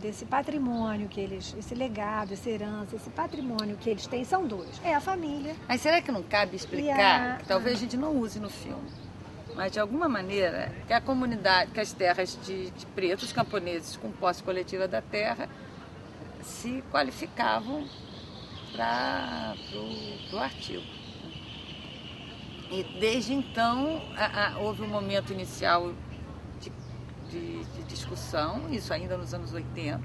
desse patrimônio que eles, esse legado, essa herança, esse patrimônio que eles têm são dois. É a família. Mas será que não cabe explicar? A... Que talvez a gente não use no filme. Mas de alguma maneira que a comunidade, que as terras de, de pretos camponeses com posse coletiva da terra se qualificavam para o artigo. E desde então a, a, houve um momento inicial de, de, discussão, isso ainda nos anos 80.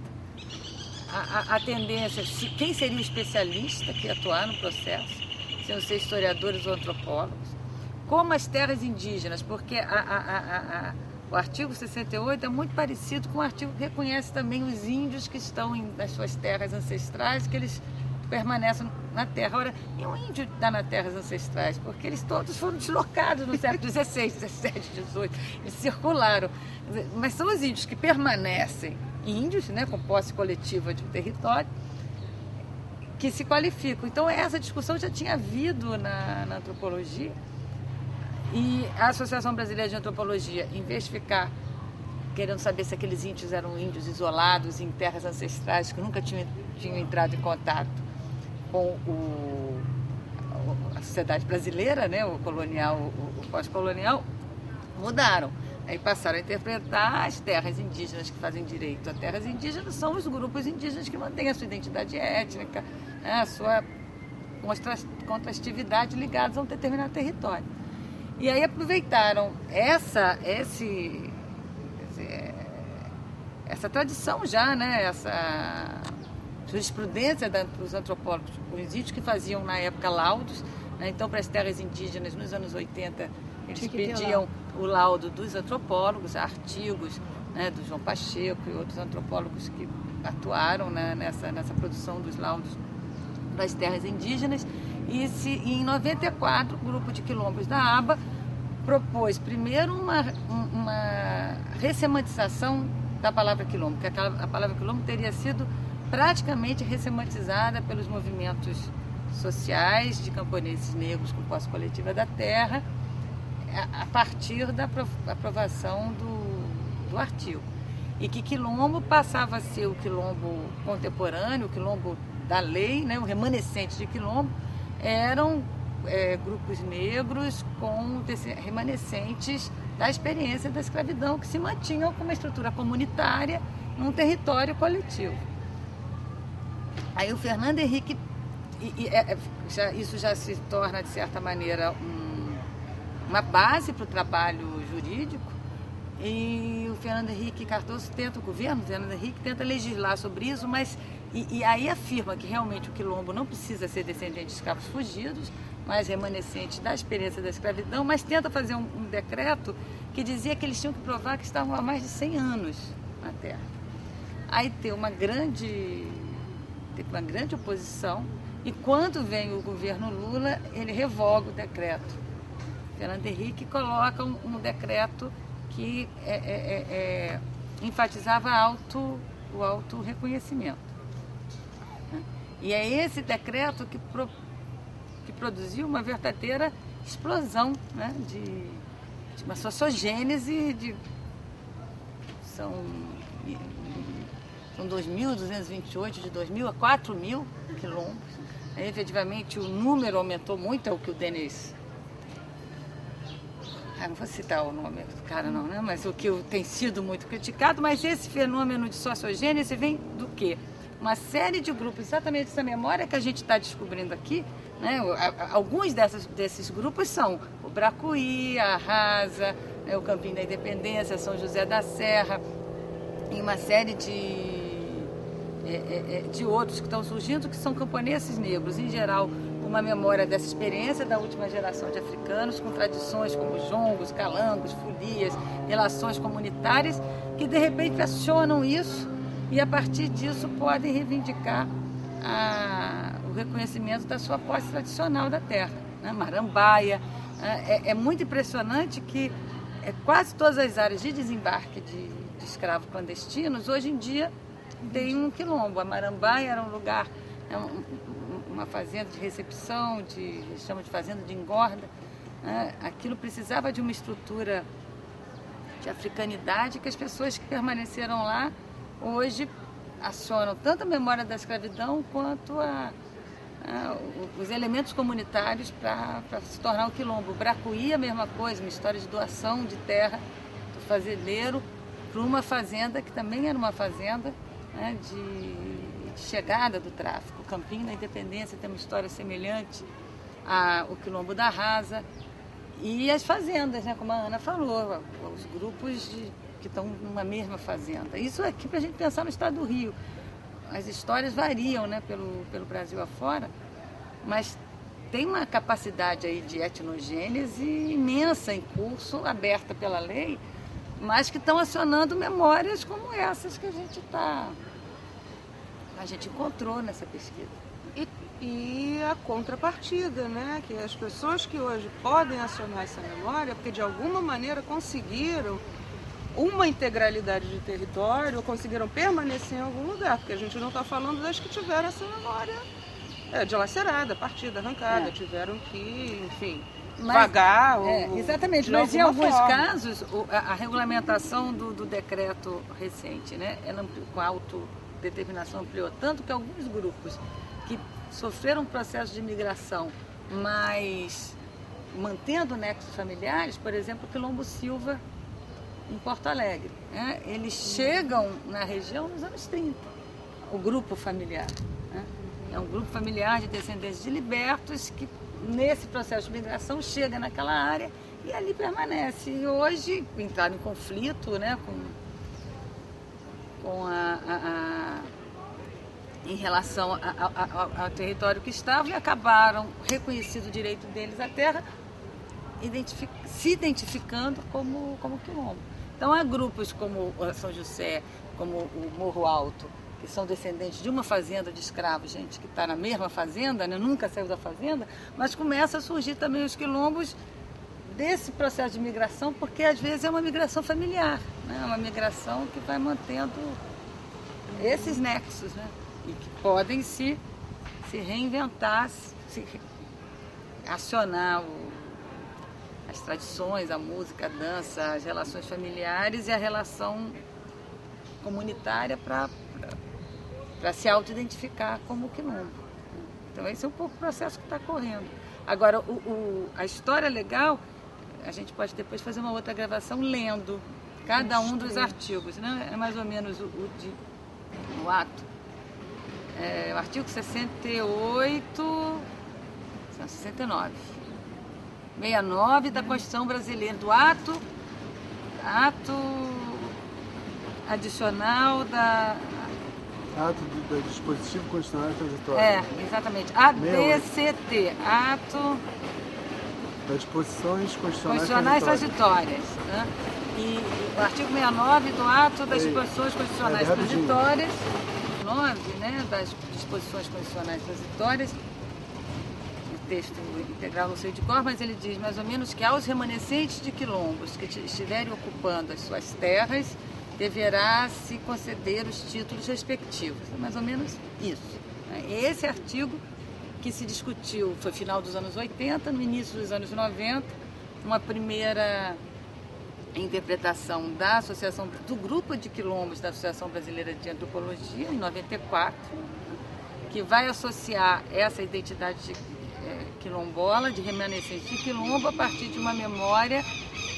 A, a tendência, se, quem seria o especialista que atuar no processo? Se iam ser historiadores ou antropólogos. Como as terras indígenas, porque o artigo 68 é muito parecido com o artigo que reconhece também os índios que estão em, nas suas terras ancestrais, que eles permanecem na terra. Ora, e o índio está nas terras ancestrais? Porque eles todos foram deslocados no século XVI, XVII, XVIII, eles circularam. Mas são os índios que permanecem índios, né, com posse coletiva de um território, que se qualificam. Então, essa discussão já tinha havido na, na antropologia. E a Associação Brasileira de Antropologia, em vez de ficar querendo saber se aqueles índios eram índios isolados em terras ancestrais que nunca tinham, tinham entrado em contato com o, a sociedade brasileira, né, o colonial, o, pós-colonial, mudaram. Aí passaram a interpretar as terras indígenas que fazem direito a terras indígenas são os grupos indígenas que mantêm a sua identidade étnica, né, a sua contrastividade ligados a um determinado território. E aí aproveitaram essa, esse, essa tradição já, né, essa jurisprudência dos antropólogos, os índios que faziam na época laudos, né? então para as terras indígenas nos anos 80 eles pediam o laudo dos antropólogos, artigos né, do João Pacheco e outros antropólogos que atuaram né, nessa, nessa produção dos laudos das terras indígenas. E se, em 94 o grupo de quilombos da ABA propôs primeiro uma, uma ressemantização da palavra quilombo, que a palavra quilombo teria sido praticamente ressematizada pelos movimentos sociais de camponeses negros com posse coletiva da terra, a partir da aprovação do, do artigo. E que quilombo passava a ser o quilombo contemporâneo, o quilombo da lei, né, o remanescente de quilombo, eram é, grupos negros com remanescentes da experiência da escravidão que se mantinham com uma estrutura comunitária num território coletivo. Aí o Fernando Henrique, e, e, é, é, já, isso já se torna, de certa maneira, um, uma base para o trabalho jurídico, e o Fernando Henrique Cardoso tenta, o governo o Fernando Henrique tenta legislar sobre isso, mas e, e, aí afirma que realmente o quilombo não precisa ser descendente de escravos fugidos, mas remanescente da experiência da escravidão, mas tenta fazer um, um decreto que dizia que eles tinham que provar que estavam há mais de 100 anos na Terra. Aí tem uma grande teve uma grande oposição e quando vem o governo Lula, ele revoga o decreto. Fernando Henrique coloca um, um decreto que é, é, é, é enfatizava alto, o auto reconhecimento. E é esse decreto que, pro, que produziu uma verdadeira explosão né, de, de uma sociogênese de. São são 2.228 de 2.000 a 4.000 quilômetros. Aí, efetivamente, o número aumentou muito, é o que o Denis. Ah, não vou citar o nome do cara, não, né? Mas o que tem sido muito criticado. Mas esse fenômeno de sociogênese vem do quê? Uma série de grupos, exatamente essa memória que a gente está descobrindo aqui. Né? Alguns dessas, desses grupos são o Bracuí, a Rasa, né? o Campinho da Independência, São José da Serra, e uma série de é, é, é, de outros que estão surgindo, que são camponeses negros, em geral, uma memória dessa experiência da última geração de africanos, com tradições como jongos, calangos, folias, relações comunitárias, que de repente acionam isso e a partir disso podem reivindicar a, o reconhecimento da sua posse tradicional da terra, né? marambaia. Né? É, é, muito impressionante que é, quase todas as áreas de desembarque de, de escravos clandestinos, hoje em dia, tem um quilombo. A Marambaia era um lugar, é uma fazenda de recepção, de, chama de fazenda de engorda. Né? Aquilo precisava de uma estrutura de africanidade que as pessoas que permaneceram lá hoje acionam tanto a memória da escravidão quanto a, a, os elementos comunitários para se tornar o quilombo. O Bracuí a mesma coisa, uma história de doação de terra do fazendeiro para uma fazenda que também era uma fazenda né, de, chegada do tráfico. O Campinho da Independência tem uma história semelhante ao Quilombo da Rasa. E as fazendas, né, como a Ana falou, os grupos de, que estão numa mesma fazenda. Isso aqui para a gente pensar no estado do Rio. As histórias variam né, pelo, pelo Brasil afora, mas tem uma capacidade aí de etnogênese imensa em curso, aberta pela lei, mas que estão acionando memórias como essas que a gente está. A gente encontrou nessa pesquisa. E, e, a contrapartida, né? Que as pessoas que hoje podem acionar essa memória, porque de alguma maneira conseguiram uma integralidade de território, conseguiram permanecer em algum lugar, porque a gente não está falando das que tiveram essa memória é, dilacerada, partida, arrancada, é. tiveram que, enfim, mas, vagar. É, ou, exatamente, mas em alguns forma. casos a, a regulamentação do, do, decreto recente, né, ela com a autodeterminação ampliou tanto que alguns grupos que sofreram um processo de imigração, mas mantendo nexos familiares, por exemplo, Quilombo Silva em Porto Alegre. Né? Eles chegam na região nos anos 30, o grupo familiar. Né? É um grupo familiar de descendentes de libertos que nesse processo de migração, chega naquela área e ali permanece. E hoje entraram em conflito né, com, com a, a, a em relação a, ao território que estavam e acabaram reconhecido o direito deles à terra, identific, se identificando como, como quilombo. Então há grupos como São José, como o Morro Alto, que são descendentes de uma fazenda de escravos, gente que está na mesma fazenda, né? nunca saiu da fazenda, mas começa a surgir também os quilombos desse processo de migração, porque às vezes é uma migração familiar, né? uma migração que vai mantendo esses nexos, né? e que podem se, se reinventar, se acionar o, as tradições, a música, a dança, as relações familiares e a relação comunitária para se auto-identificar como quilombo. Então esse é um pouco o processo que está correndo. Agora, o, o, a história legal, a gente pode depois fazer uma outra gravação lendo cada um dos artigos. Né? É mais ou menos o, o, de, o ato. É, o artigo 68, 69. 69 da Constituição Brasileira, do ato, ato adicional da Ato do, do dispositivo constitucional transitório. É, exatamente. ADCT, ato das disposições constitucionais, constitucionais transitórias. Né? E o artigo 69 do ato das disposições constitucionais é, transitórias, 9 né, das disposições constitucionais transitórias, o texto integral não sei de cor, mas ele diz mais ou menos que aos remanescentes de quilombos que estiverem ocupando as suas terras deverá se conceder os títulos respectivos. É mais ou menos isso. Né? Esse artigo que se discutiu foi final dos anos 80, no início dos anos 90, uma primeira interpretação da Associação do Grupo de Quilombos da Associação Brasileira de Antropologia em 94, que vai associar essa identidade de, é, quilombola, de remanescente de quilombo, a partir de uma memória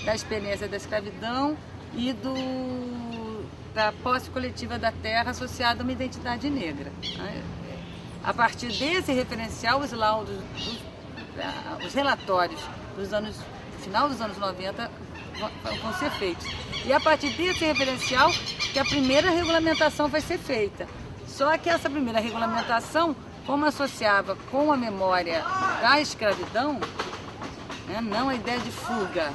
da experiência da escravidão e do da posse coletiva da terra associada a uma identidade negra. Né? A partir desse referencial, os laudos, os, os relatórios dos anos, final dos anos 90 vão ser feitos. E a partir desse referencial que a primeira regulamentação vai ser feita. Só que essa primeira regulamentação, como associava com a memória da escravidão, né, não a ideia de fuga,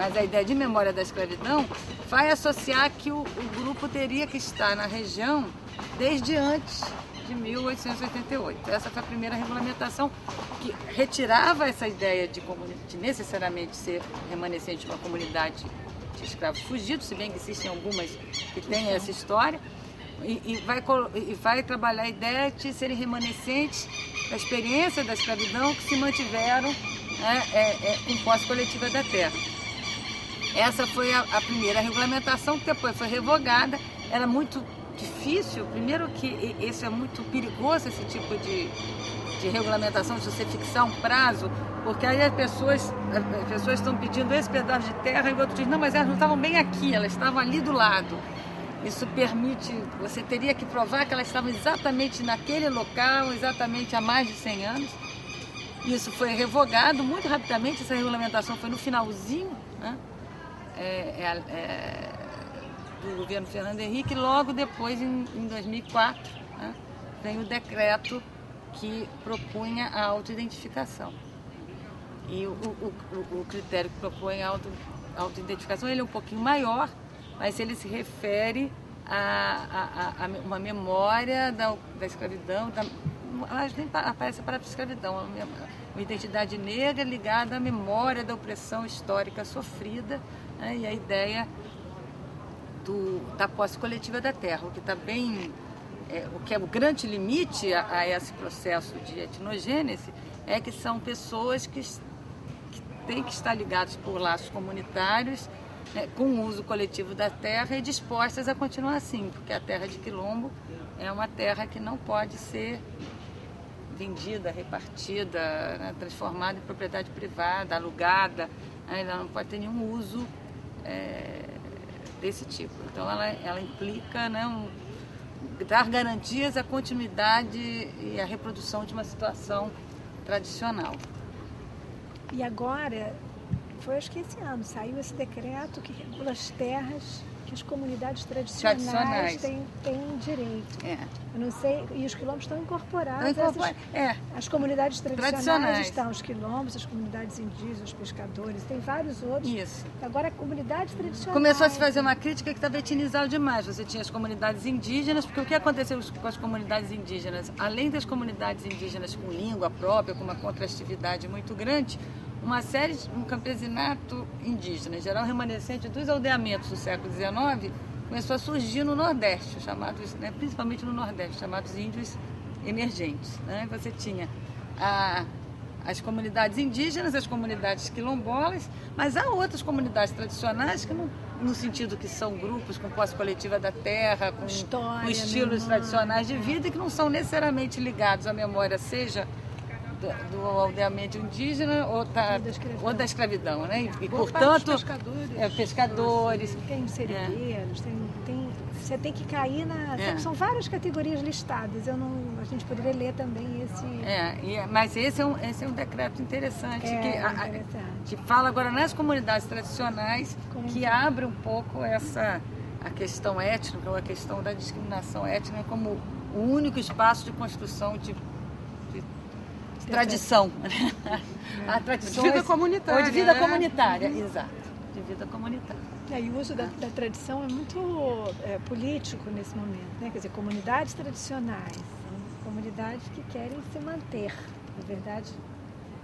mas a ideia de memória da escravidão vai associar que o, o grupo teria que estar na região desde antes de 1888. Essa foi a primeira regulamentação que retirava essa ideia de, de necessariamente ser remanescente de uma comunidade de escravos fugidos, se bem que existem algumas que têm essa história, e, e, vai, e vai trabalhar a ideia de serem remanescentes da experiência da escravidão que se mantiveram né, é, é, com posse coletiva da terra. Essa foi a, a primeira regulamentação, que depois foi revogada. Era muito difícil, primeiro que esse é muito perigoso, esse tipo de, de regulamentação, de você fixar um prazo, porque aí as pessoas, as pessoas estão pedindo esse pedaço de terra e o outro diz, não, mas elas não estavam bem aqui, elas estavam ali do lado. Isso permite, você teria que provar que elas estavam exatamente naquele local, exatamente há mais de 100 anos. Isso foi revogado muito rapidamente, essa regulamentação foi no finalzinho né? É, é, é, do governo Fernando Henrique, logo depois, em, em 2004, né? vem o decreto que propunha a autoidentificação. E o, o, o, o critério que propõe a auto, autoidentificação ele é um pouquinho maior, mas ele se refere a, a, a uma memória da, da escravidão, da, mas nem aparece para a escravidão, uma, identidade negra ligada à memória da opressão histórica sofrida né, e a ideia do, da posse coletiva da terra, o que está bem, é, o que é o grande limite a, a, esse processo de etnogênese é que são pessoas que, que têm que estar ligadas por laços comunitários né, com o uso coletivo da terra e dispostas a continuar assim, porque a terra de Quilombo é uma terra que não pode ser vendida, repartida, né, transformada em propriedade privada, alugada, né, ela não pode ter nenhum uso é, desse tipo. Então ela, ela implica né, um, dar garantias à continuidade e à reprodução de uma situação tradicional. E agora, foi acho que esse ano, saiu esse decreto que regula as terras que as comunidades tradicionais, tradicionais. Têm, têm direito. É. Eu não sei, e os quilombos estão incorporados. Incorpor... É. As comunidades tradicionais, tradicionais, estão os quilombos, as comunidades indígenas, os pescadores, tem vários outros. Isso. Agora a comunidade tradicional. Começou a se fazer uma crítica que estava etnizado demais. Você tinha as comunidades indígenas, porque o que aconteceu com as comunidades indígenas? Além das comunidades indígenas com língua própria, com uma contrastividade muito grande, uma série, um campesinato indígena, em geral remanescente dos aldeamentos do século XIX, começou a surgir no Nordeste, chamados, né, principalmente no Nordeste, chamados índios emergentes. Né? Você tinha a, as comunidades indígenas, as comunidades quilombolas, mas há outras comunidades tradicionais que não, no sentido que são grupos com posse coletiva da terra, com, História, com estilos tradicionais de vida que não são necessariamente ligados à memória, seja do, do aldeamento indígena ou, tá, da ou da escravidão, né? E, portanto, pescadores, é, pescadores. Tem serigueiros, é. tem, tem, você tem que cair na. É. São várias categorias listadas. Eu não, a gente poderia ler também esse. É, e, mas esse é um, esse é um decreto interessante, é, que, a, interessante. que fala agora nas comunidades tradicionais, Como que abre um pouco essa a questão étnica ou a questão da discriminação étnica como o único espaço de construção de tradição. É. A tradição de vida comunitária. Ou de vida né? comunitária, exato. De vida comunitária. É, e o uso da, da tradição é muito é, político nesse momento, né? Quer dizer, comunidades tradicionais, comunidades que querem se manter. Na verdade,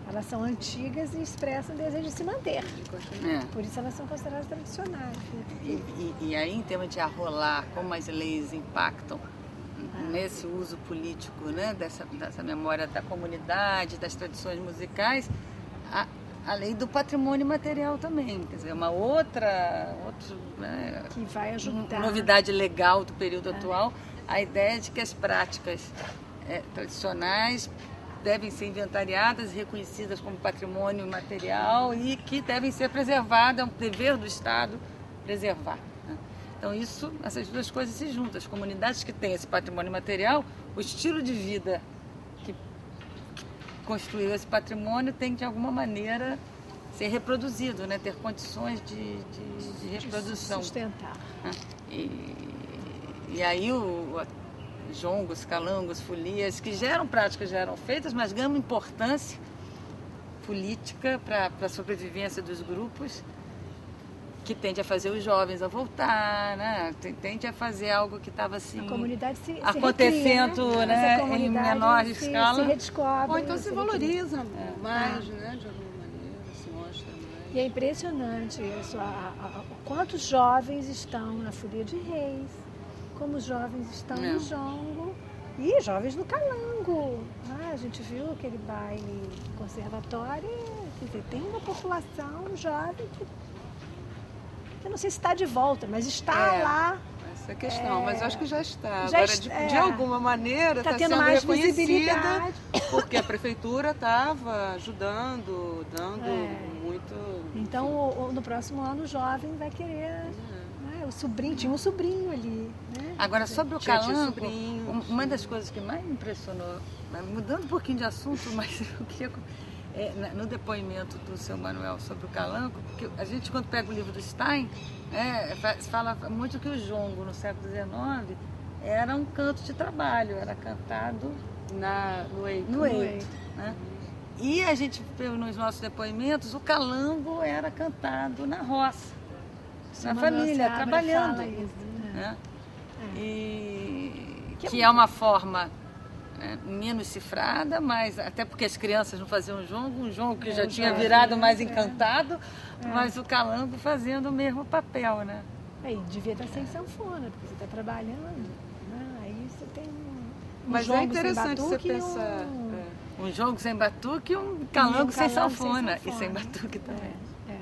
elas são antigas e expressam o desejo de se manter. É. Por isso elas são consideradas tradicionais. E, e, e aí, em termos de arrolar, como as leis impactam nesse uso político né, dessa, dessa memória da comunidade, das tradições musicais, a, a lei do patrimônio material também, quer dizer, uma outra, outro, né, que vai ajudar. novidade legal do período é. atual, a ideia de que as práticas é, tradicionais devem ser inventariadas e reconhecidas como patrimônio material e que devem ser preservadas, é um dever do Estado preservar. Então isso, essas duas coisas se juntam. As comunidades que têm esse patrimônio material, o estilo de vida que construiu esse patrimônio tem de alguma maneira ser reproduzido, né? ter condições de, de, de reprodução. De sustentar. Né? E, e aí o, jongos, calangos, folias, que já eram práticas, já eram feitas, mas ganham importância política para a sobrevivência dos grupos que tende a fazer os jovens a voltar, né? Tende a fazer algo que estava assim. A comunidade se, acontecendo, se né? né? Em menor escala. Se redescobre. Ou então se, se valoriza é. mais, né? De alguma maneira, se mostra mais. E é impressionante isso, a, a, a, quantos jovens estão na Folia de Reis, como os jovens estão é. no Jongo. E jovens no Calango. Ah, a gente viu aquele baile conservatório, quer dizer, tem uma população jovem que eu não sei se está de volta, mas está é, lá essa questão, mas eu acho que já está. Já Agora, est- de, é. de alguma maneira, Tá está tendo sendo mais reconhecida visibilidade. porque a prefeitura estava ajudando, dando É. muito. Então, o- o- no próximo ano, o jovem vai querer. né, o sobrinho, tinha um sobrinho ali. Né? Agora, sobre o Tinha um- uma das coisas que mais me impressionou, mas mudando um pouquinho de assunto, mas eu queria, é, na- no depoimento do seu Manuel sobre o calanco, porque a gente, quando pega o livro do Stein, é, fa- fala muito que o jongo, no século XIX, era um canto de trabalho, era cantado Na, no eito. no No eito. Né? E a gente vê nos nossos depoimentos, o calango era cantado na roça, na família, trabalhando. isso, né? né? E Que que, é é uma forma é, menos cifrada, mas até porque as crianças não faziam jongo, um jongo que É, já tinha virado né? mais É. encantado, mas o calango fazendo o mesmo papel, né? Aí devia estar sem sanfona, porque você está trabalhando. Né? Aí você tem um, um Mas é sem interessante você e pensar. um- é. Um jongo sem batuque e um calango, sem, calango sem sanfona, sanfona. e sem batuque também. É, é.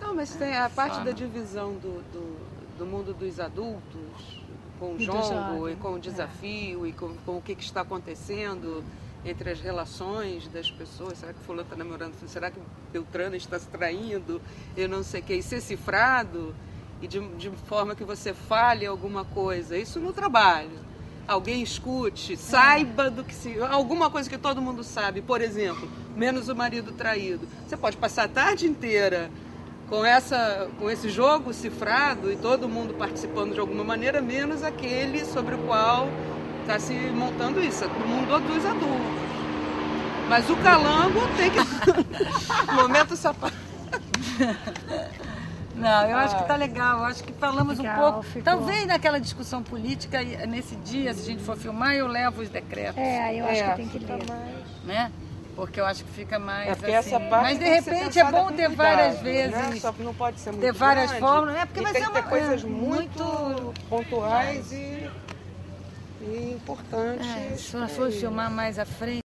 Não, mas tem a parte Só da não. divisão do, do, do mundo dos adultos, com o jovem, e com o é. desafio e com, com o que, que está acontecendo entre as relações das pessoas. Será que fulano está namorando? Será que Beltrano está se traindo? Eu não sei o que. E ser cifrado e de, de forma que você fale alguma coisa. Isso no trabalho. Alguém escute, saiba do que se. Alguma coisa que todo mundo sabe. Por exemplo, menos o marido traído. Você pode passar a tarde inteira com, essa, com esse jogo cifrado e todo mundo participando de alguma maneira, menos aquele sobre o qual está se montando isso, é do mundo dos adultos. Mas o calango tem que. Momento sapato. Não, eu acho que tá legal. Eu acho que falamos Legal, um pouco. ficou. Talvez naquela discussão política, nesse dia, se a gente for filmar, eu levo os decretos. É, eu acho É, que tem que fica ler. mais- né? Porque eu acho que fica mais É porque assim. essa parte Mas de que repente é bom ter várias né? vezes. Só não pode ser muito ter várias grande, formas, é, porque vai ser que uma- coisas é, muito, muito- pontuais e, e importantes. É, se nós for filmar mais à frente.